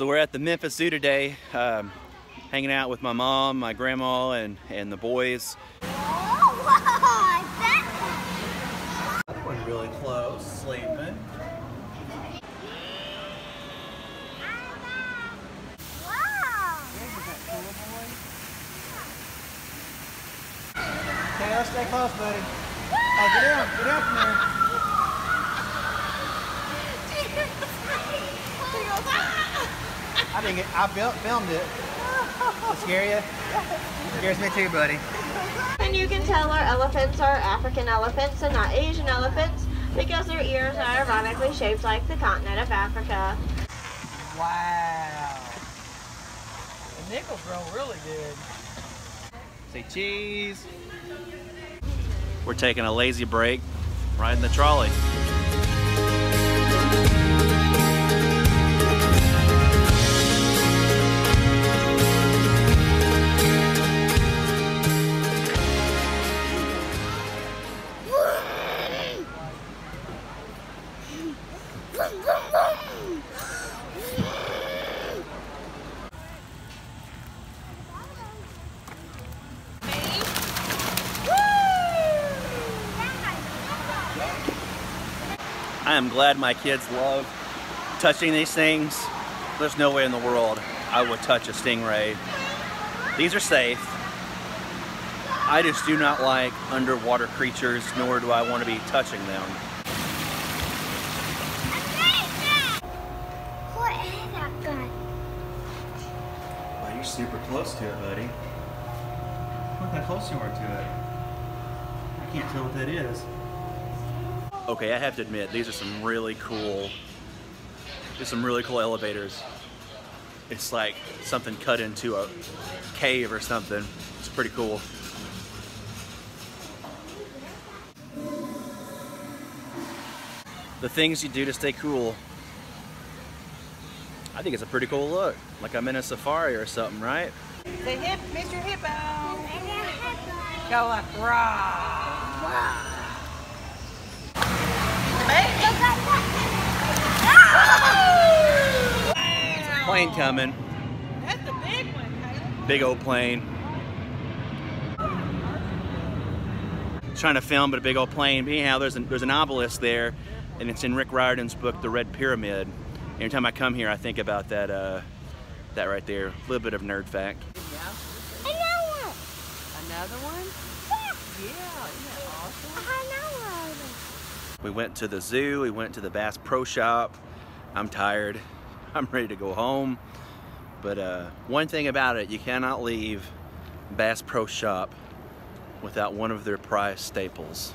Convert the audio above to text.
So we're at the Memphis Zoo today, um, hanging out with my mom, my grandma, and, and the boys. Oh, wow, that Another one really close, sleeping. Okay, let's stay close, buddy. Hey, get down, get down from there. I didn't get, I fil- filmed it. It scare you? It scares me too, buddy. And you can tell our elephants are African elephants and not Asian elephants because their ears are ironically shaped like the continent of Africa. Wow. The nickel's grown really good. Say cheese. We're taking a lazy break, riding the trolley. I am glad my kids love touching these things. There's no way in the world I would touch a stingray. These are safe. I just do not like underwater creatures, nor do I want to be touching them. What is that gun? Well, you're super close to it, buddy. Look how close you are to it. I can't tell what that is. Okay, I have to admit, these are some really cool, there's some really cool elevators. It's like something cut into a cave or something. It's pretty cool. The things you do to stay cool. I think it's a pretty cool look. Like I'm in a safari or something, right? Say hip, Mr. Hippo. Go like rah. Plane coming. That's the big one, Caleb. Big old plane. Trying to film, but a big old plane. But anyhow, there's an, there's an obelisk there, and it's in Rick Riordan's book, The Red Pyramid. Every time I come here, I think about that uh, that right there. A little bit of nerd fact. Another one? Yeah, isn't that awesome? We went to the zoo. We went to the Bass Pro Shop. I'm tired. I'm ready to go home. But uh, one thing about it, you cannot leave Bass Pro Shop without one of their prize staples.